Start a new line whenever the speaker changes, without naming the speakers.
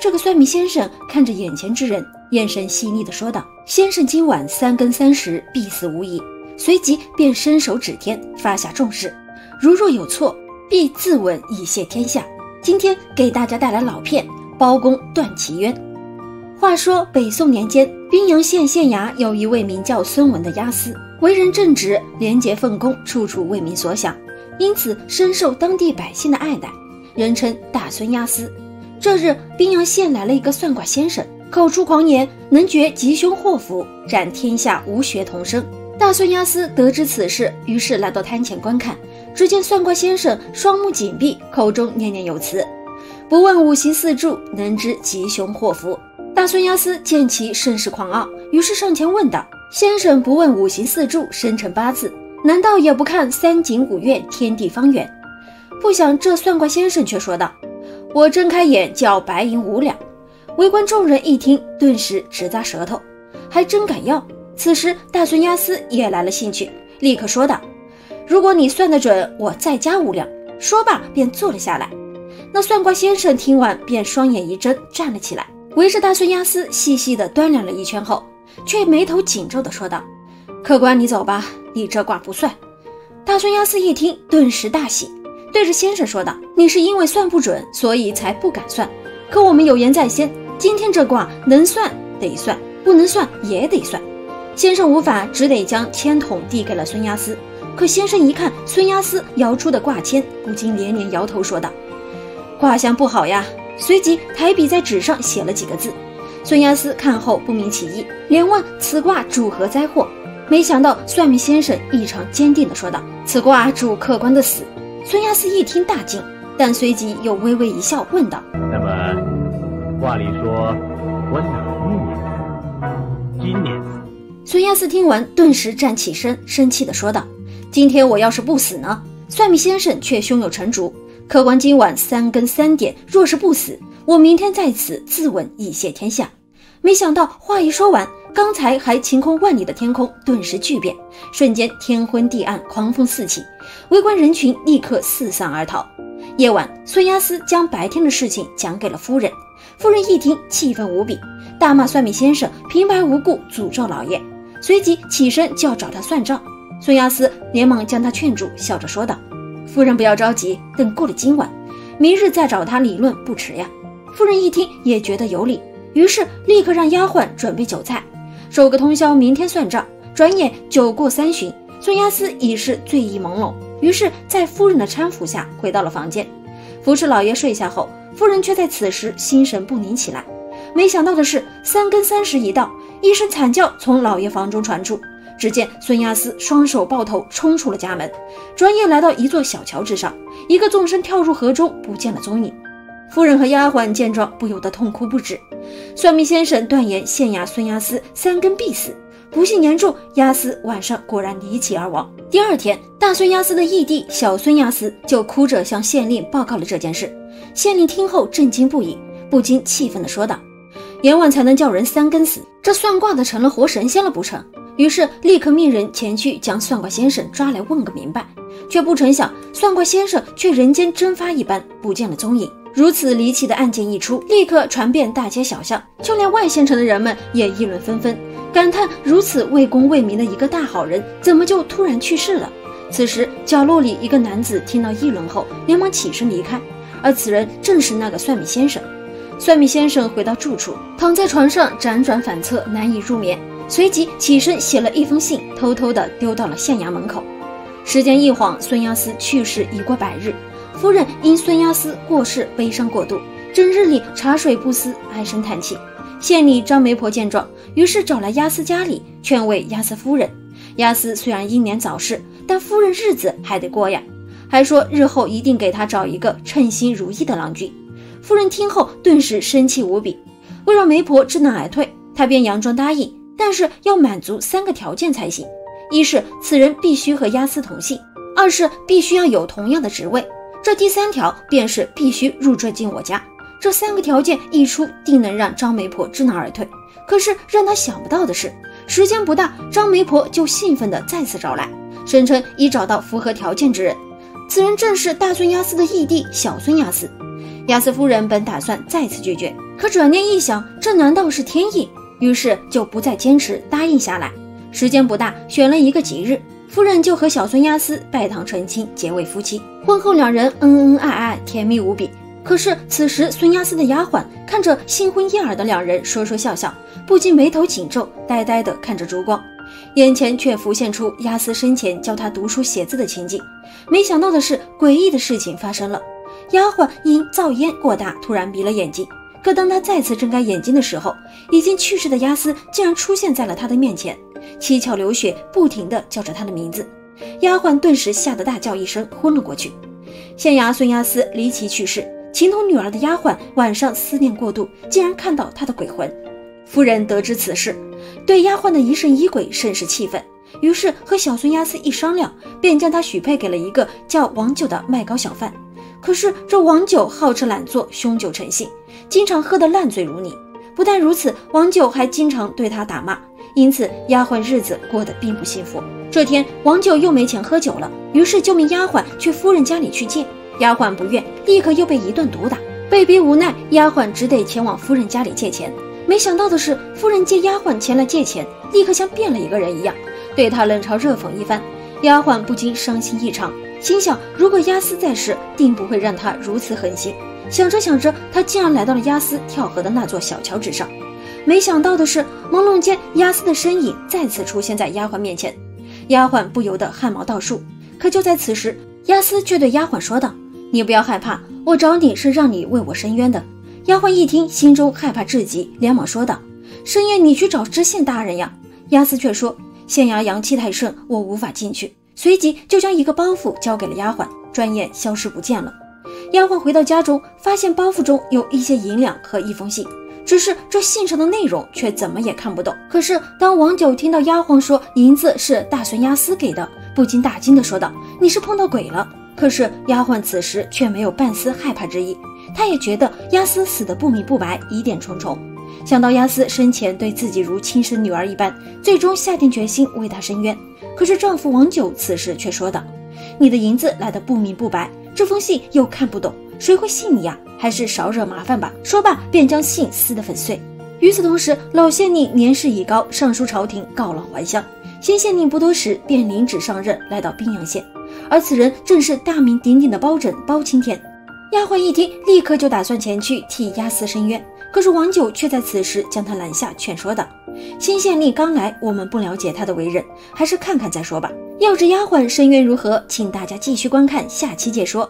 这个算命先生看着眼前之人，眼神细腻地说道：“先生今晚三更三时必死无疑。”随即便伸手指天，发下重誓：“如若有错，必自刎以谢天下。”今天给大家带来老片《包公断奇冤》。话说北宋年间，宾阳县县衙有一位名叫孙文的押司，为人正直，廉洁奉公，处处为民所想，因此深受当地百姓的爱戴，人称大孙押司。这日，宾阳县来了一个算卦先生，口出狂言，能决吉凶祸福，斩天下无学童生。大孙押司得知此事，于是来到摊前观看。只见算卦先生双目紧闭，口中念念有词：“不问五行四柱，能知吉凶祸福。”大孙押司见其甚是狂傲，于是上前问道：“先生不问五行四柱、生辰八字，难道也不看三井五岳、天地方圆？”不想这算卦先生却说道。我睁开眼叫白银五两，围观众人一听，顿时直咂舌头，还真敢要。此时大孙押司也来了兴趣，立刻说道：“如果你算得准，我再加五两。”说罢便坐了下来。那算卦先生听完，便双眼一睁，站了起来，围着大孙押司细细的端量了一圈后，却眉头紧皱的说道：“客官，你走吧，你这卦不算。”大孙押司一听，顿时大喜。对着先生说道：“你是因为算不准，所以才不敢算。可我们有言在先，今天这卦能算得算，不能算也得算。”先生无法，只得将签筒递给了孙押司。可先生一看孙押司摇出的卦签，不禁连连摇头，说道：“卦象不好呀。”随即抬笔在纸上写了几个字。孙押司看后不明其意，连问此卦主何灾祸？没想到算命先生异常坚定地说道：“此卦主客观的死。”孙押司一听大惊，但随即又微微一笑，问道：“
那么，话里说我哪一年？今年？”
孙押司听完，顿时站起身，生气地说道：“今天我要是不死呢？”算命先生却胸有成竹：“客官今晚三更三点，若是不死，我明天在此自刎以谢天下。”没想到话一说完，刚才还晴空万里的天空顿时巨变，瞬间天昏地暗，狂风四起，围观人群立刻四散而逃。夜晚，孙押司将白天的事情讲给了夫人，夫人一听气愤无比，大骂算命先生平白无故诅咒老爷，随即起身就要找他算账。孙押司连忙将他劝住，笑着说道：“夫人不要着急，等过了今晚，明日再找他理论不迟呀。”夫人一听也觉得有理。于是立刻让丫鬟准备酒菜，守个通宵，明天算账。转眼酒过三巡，孙押司已是醉意朦胧。于是，在夫人的搀扶下回到了房间，扶持老爷睡下后，夫人却在此时心神不宁起来。没想到的是，三更三时一到，一声惨叫从老爷房中传出。只见孙押司双手抱头冲出了家门，转眼来到一座小桥之上，一个纵身跳入河中，不见了踪影。夫人和丫鬟见状，不由得痛哭不止。算命先生断言县衙孙押司三更必死，不幸言中，押司晚上果然离奇而亡。第二天，大孙押司的义弟小孙押司就哭着向县令报告了这件事。县令听后震惊不已，不禁气愤地说道：“阎王才能叫人三更死，这算卦的成了活神仙了不成？”于是立刻命人前去将算卦先生抓来问个明白，却不成想算卦先生却人间蒸发一般不见了踪影。如此离奇的案件一出，立刻传遍大街小巷，就连外县城的人们也议论纷纷，感叹如此为公为民的一个大好人，怎么就突然去世了？此时，角落里一个男子听到议论后，连忙起身离开，而此人正是那个算命先生。算命先生回到住处，躺在床上辗转反侧，难以入眠，随即起身写了一封信，偷偷地丢到了县衙门口。时间一晃，孙押司去世已过百日。夫人因孙押司过世悲伤过度，整日里茶水不思，唉声叹气。县里张媒婆见状，于是找来押司家里劝慰押司夫人。押司虽然英年早逝，但夫人日子还得过呀，还说日后一定给他找一个称心如意的郎君。夫人听后顿时生气无比，为让媒婆知难而退，她便佯装答应，但是要满足三个条件才行：一是此人必须和押司同姓；二是必须要有同样的职位。这第三条便是必须入赘进我家。这三个条件一出，定能让张媒婆知难而退。可是让她想不到的是，时间不大，张媒婆就兴奋地再次找来，声称已找到符合条件之人。此人正是大孙押司的义弟小孙押司。雅思夫人本打算再次拒绝，可转念一想，这难道是天意？于是就不再坚持，答应下来。时间不大，选了一个吉日，夫人就和小孙押司拜堂成亲，结为夫妻。婚后两人恩恩爱爱，甜蜜无比。可是此时，孙押司的丫鬟看着新婚燕尔的两人，说说笑笑，不禁眉头紧皱，呆呆地看着烛光，眼前却浮现出押司生前教他读书写字的情景。没想到的是，诡异的事情发生了，丫鬟因噪音过大，突然闭了眼睛。可当他再次睁开眼睛的时候，已经去世的押司竟然出现在了他的面前，七窍流血，不停地叫着他的名字。丫鬟顿时吓得大叫一声，昏了过去。县衙孙押司离奇去世，情同女儿的丫鬟晚上思念过度，竟然看到他的鬼魂。夫人得知此事，对丫鬟的疑神疑鬼甚是气愤，于是和小孙押司一商量，便将他许配给了一个叫王九的卖糕小贩。可是这王九好吃懒做，凶酒成性，经常喝得烂醉如泥。不但如此，王九还经常对他打骂，因此丫鬟日子过得并不幸福。这天，王九又没钱喝酒了，于是就命丫鬟去夫人家里去借。丫鬟不愿，立刻又被一顿毒打。被逼无奈，丫鬟只得前往夫人家里借钱。没想到的是，夫人见丫鬟前来借钱，立刻像变了一个人一样，对她冷嘲热讽一番。丫鬟不禁伤心异常。心想，如果押司在世，定不会让她如此狠心。想着想着，她竟然来到了押司跳河的那座小桥之上。没想到的是，朦胧间，亚斯的身影再次出现在丫鬟面前。丫鬟不由得汗毛倒竖。可就在此时，亚斯却对丫鬟说道：“你不要害怕，我找你是让你为我伸冤的。”丫鬟一听，心中害怕至极，连忙说道：“深夜你去找知县大人呀。”亚斯却说：“县衙阳气太盛，我无法进去。”随即就将一个包袱交给了丫鬟，转眼消失不见了。丫鬟回到家中，发现包袱中有一些银两和一封信，只是这信上的内容却怎么也看不懂。可是当王九听到丫鬟说银子是大孙亚斯给的，不禁大惊的说道：“你是碰到鬼了！”可是丫鬟此时却没有半丝害怕之意，她也觉得亚斯死的不明不白，疑点重重。想到亚斯生前对自己如亲生女儿一般，最终下定决心为他伸冤。可是丈夫王九此时却说道：“你的银子来的不明不白，这封信又看不懂，谁会信你呀？还是少惹麻烦吧。”说罢便将信撕得粉碎。与此同时，老县令年事已高，上书朝廷告老还乡。新县令不多时便领旨上任，来到宾阳县，而此人正是大名鼎鼎的包拯包青天。丫鬟一听，立刻就打算前去替押司申冤。可是王九却在此时将他拦下，劝说道：“新县令刚来，我们不了解他的为人，还是看看再说吧。”要知丫鬟申冤如何，请大家继续观看下期解说。